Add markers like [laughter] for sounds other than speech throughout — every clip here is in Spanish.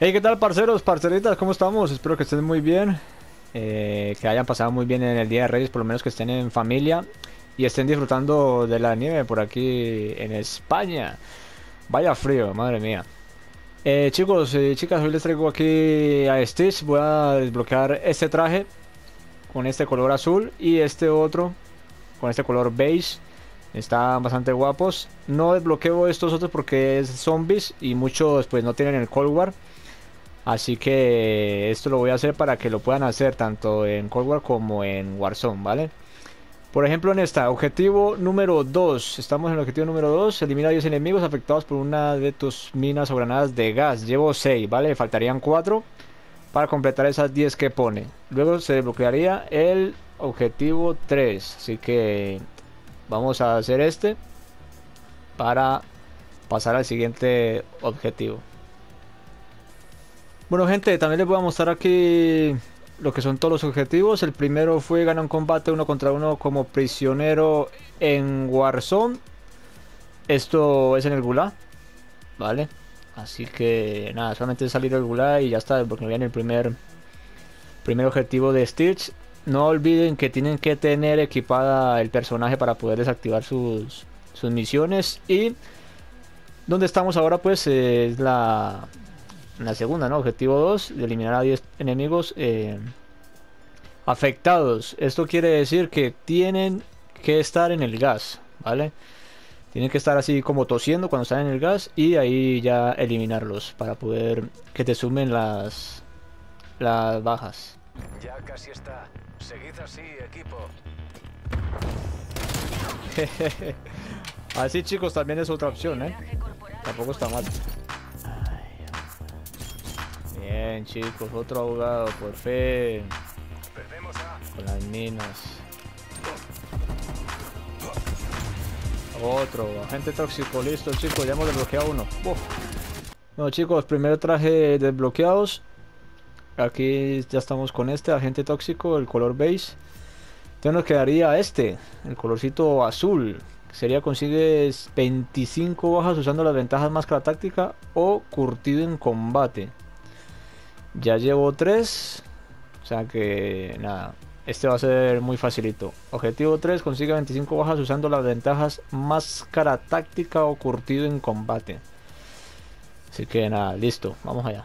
Hey, ¿qué tal, parceros, parceritas? ¿Cómo estamos? Espero que estén muy bien. eh, que hayan pasado muy bien en el Día de Reyes, por lo menos que estén en familia y estén disfrutando de la nieve por aquí en España. Vaya frío, madre mía. Eh, chicos y chicas, hoy les traigo aquí a Stitch. Voy a desbloquear este traje con este color azul y este otro con este color beige. Están bastante guapos. No desbloqueo estos otros porque es zombies y muchos pues no tienen el Cold War. Así que esto lo voy a hacer para que lo puedan hacer tanto en Cold War como en Warzone, ¿vale? Por ejemplo en esta, objetivo número 2. Estamos en el objetivo número 2. Elimina a 10 enemigos afectados por una de tus minas o granadas de gas. Llevo 6, ¿vale? Faltarían 4 para completar esas 10 que pone. Luego se desbloquearía el objetivo 3. Así que vamos a hacer este para pasar al siguiente objetivo. Bueno gente, también les voy a mostrar aquí lo que son todos los objetivos. El primero fue ganar un combate uno contra uno como prisionero en Warzone. Esto es en el Gulag, ¿vale? Así que nada, solamente salir del Gulag y ya está, porque viene el primer, primer objetivo de Stitch. No olviden que tienen que tener equipada el personaje para poder desactivar sus, sus misiones. Y donde estamos ahora pues es la, la segunda, ¿no? Objetivo 2, de eliminar a 10 enemigos eh, afectados. Esto quiere decir que tienen que estar en el gas, ¿vale? Tienen que estar así como tosiendo cuando están en el gas y ahí ya eliminarlos para poder que te sumen las, las bajas. Ya casi está. Seguid así, equipo. [laughs] Así chicos también es otra opción, ¿eh? Tampoco está mal. Bien chicos, otro abogado, por fin. Con las minas. Otro, agente tóxico, listo chicos, ya hemos desbloqueado uno. Uf. Bueno chicos, primer traje desbloqueados. Aquí ya estamos con este, agente tóxico, el color beige. Entonces nos quedaría este, el colorcito azul. Sería consigues 25 bajas usando las ventajas máscara táctica o curtido en combate. Ya llevo 3. O sea que nada. Este va a ser muy facilito. Objetivo 3. Consigue 25 bajas usando las ventajas máscara táctica o curtido en combate. Así que nada, listo. Vamos allá.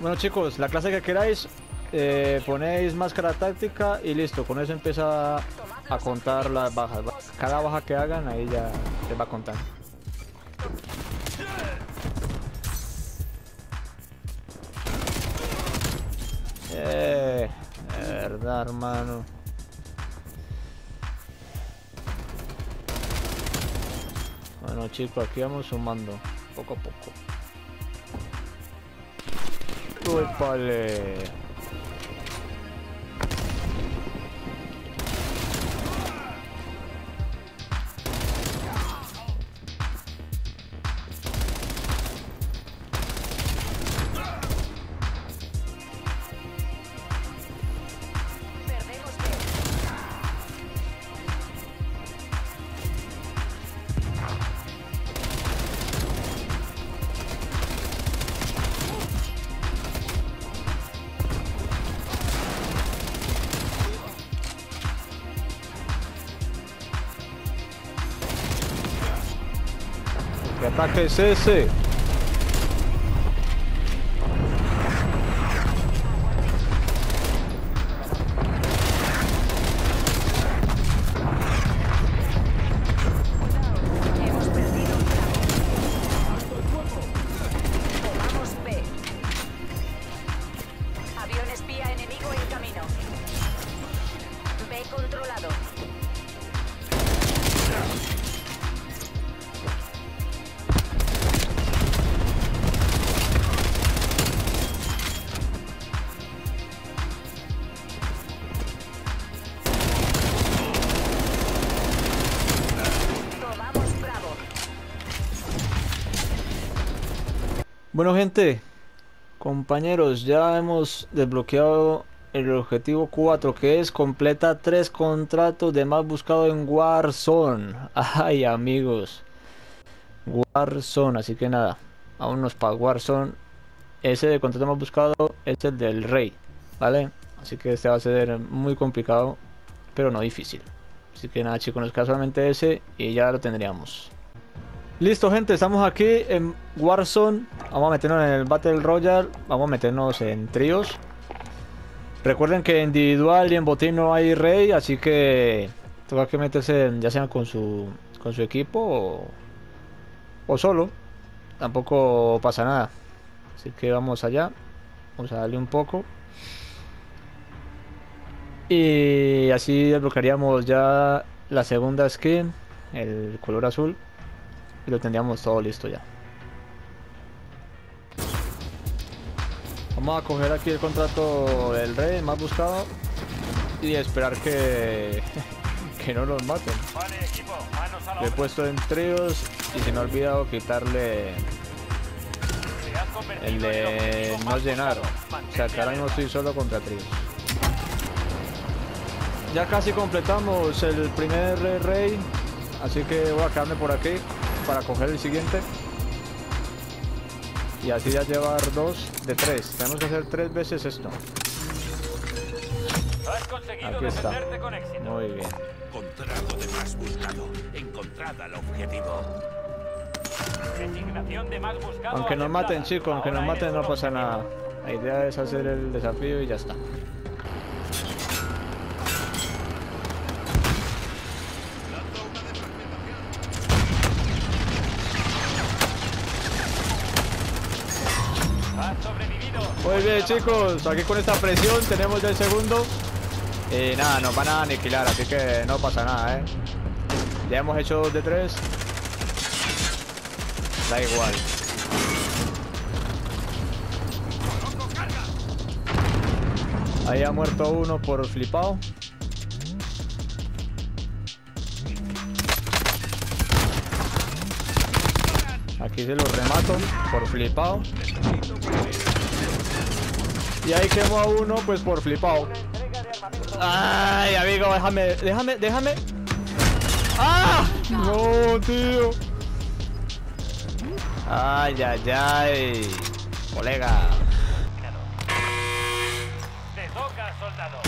Bueno chicos, la clase que queráis. eh, ponéis máscara táctica y listo. Con eso empieza a contar las bajas. Cada baja que hagan ahí ya les va a contar. Eh, de verdad, hermano. Bueno, chicos, aquí vamos sumando poco a poco. Uy, vale. Ataque es ese? Bueno gente, compañeros, ya hemos desbloqueado el objetivo 4 que es completa 3 contratos de más buscado en Warzone. [laughs] Ay amigos, Warzone, así que nada, vámonos para Warzone ese contrato más buscado es el del rey, ¿vale? Así que este va a ser muy complicado, pero no difícil. Así que nada chicos, nos queda solamente ese y ya lo tendríamos. Listo gente, estamos aquí en Warzone. Vamos a meternos en el Battle Royale. Vamos a meternos en tríos. Recuerden que individual y en botín no hay rey, así que toca que meterse ya sea con su con su equipo o, o solo. Tampoco pasa nada. Así que vamos allá. Vamos a darle un poco. Y así desbloquearíamos ya la segunda skin, el color azul. Y lo tendríamos todo listo ya. Vamos a coger aquí el contrato del rey más buscado y esperar que, [laughs] que no nos maten. Vale, equipo, manos Lo he puesto en tríos y se me ha olvidado quitarle el de no llenar. O sea que ahora mismo estoy solo contra tríos. Ya casi completamos el primer rey, así que voy a quedarme por aquí para coger el siguiente. Y así ya llevar dos de tres. Tenemos que hacer tres veces esto. Has conseguido Aquí está. defenderte con éxito. Muy bien. Contrato de más buscado. Encontrad al objetivo. Designación de más buscado Aunque nos maten chicos, aunque nos maten no pasa objetivo. nada. La idea es hacer el desafío y ya está. Chicos, aquí con esta presión tenemos ya el segundo. Y nada, nos van a aniquilar, así que no pasa nada, ¿eh? Ya hemos hecho dos de tres. Da igual. Ahí ha muerto uno por flipado. Aquí se lo remato por flipado. Y ahí quemo a uno pues por flipado. Ay, amigo, déjame, déjame, déjame. ¡Ah! No, tío. Ay, ay, ay. Colega. Te toca, soldado.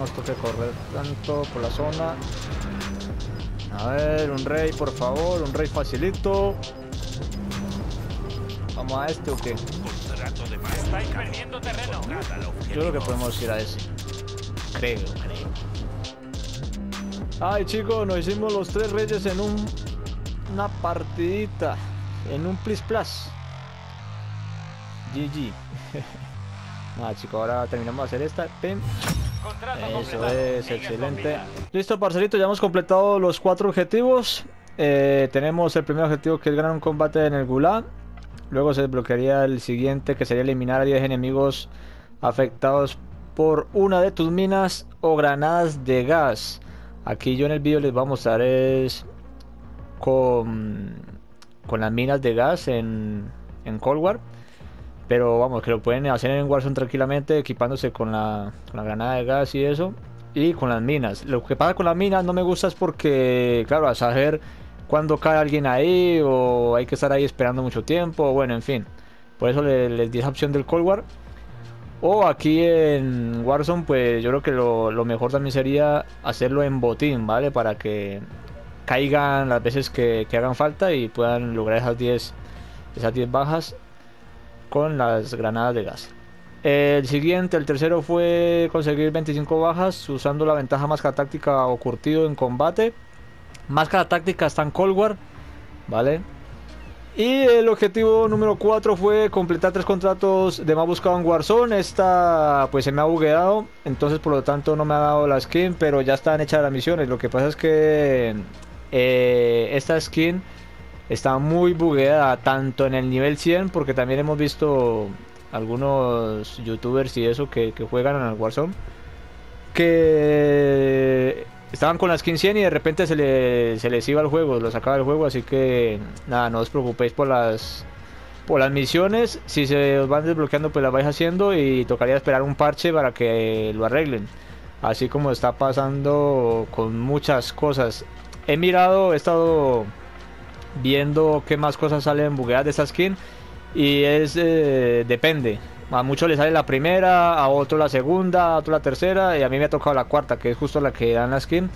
Nos toque correr tanto por la zona. A ver, un rey, por favor, un rey facilito. Vamos a este o qué? Yo creo que podemos ir a ese. Creo, creo. Ay, chicos, nos hicimos los tres reyes en un una partidita. En un plis plus. GG. [laughs] Nada, chicos, ahora terminamos de hacer esta. Pim. Eso es, excelente. Listo, parcerito, ya hemos completado los cuatro objetivos. Eh, tenemos el primer objetivo que es ganar un combate en el Gulag. Luego se desbloquearía el siguiente que sería eliminar a 10 enemigos afectados por una de tus minas o granadas de gas. Aquí yo en el vídeo les voy a mostrar es con, con las minas de gas en, en Cold War. Pero vamos, que lo pueden hacer en Warzone tranquilamente, equipándose con la, con la granada de gas y eso. Y con las minas. Lo que pasa con las minas no me gusta es porque, claro, a saber cuándo cae alguien ahí o hay que estar ahí esperando mucho tiempo. Bueno, en fin. Por eso le- les di esa opción del Cold War. O aquí en Warzone, pues yo creo que lo, lo mejor también sería hacerlo en botín, ¿vale? Para que caigan las veces que, que hagan falta y puedan lograr esas 10 esas 10 bajas con las granadas de gas. El siguiente, el tercero fue conseguir 25 bajas usando la ventaja máscara táctica o curtido en combate. Máscara táctica está en Cold War, ¿vale? Y el objetivo número 4 fue completar tres contratos de más buscado en Warzone. Esta pues se me ha bugueado, entonces por lo tanto no me ha dado la skin, pero ya están hechas las misiones. Lo que pasa es que eh, esta skin está muy bugueada, tanto en el nivel 100, porque también hemos visto algunos youtubers y eso que, juegan en el Warzone, que estaban con la skin 100 y de repente se, se les iba el juego, lo sacaba del juego, así que nada, no os preocupéis por las por las misiones, si se os van desbloqueando, pues las vais haciendo y tocaría esperar un parche para que lo arreglen. Así como está pasando con muchas cosas. He mirado, he estado viendo qué más cosas salen bugueadas de esta skin y es eh, depende. A muchos les sale la primera, a otro la segunda, a otro la tercera y a mí me ha tocado la cuarta, que es justo la que dan la skin.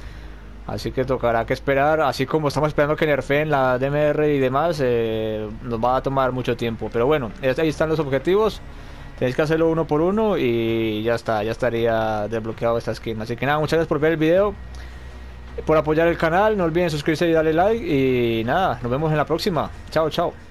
Así que tocará que esperar, así como estamos esperando que nerfeen la DMR y demás, eh, nos va a tomar mucho tiempo. Pero bueno, ahí están los objetivos. Tenéis que hacerlo uno por uno y ya está, ya estaría desbloqueado esta skin. Así que nada, muchas gracias por ver el video, por apoyar el canal, no olviden suscribirse y darle like y nada, nos vemos en la próxima. Chao, chao.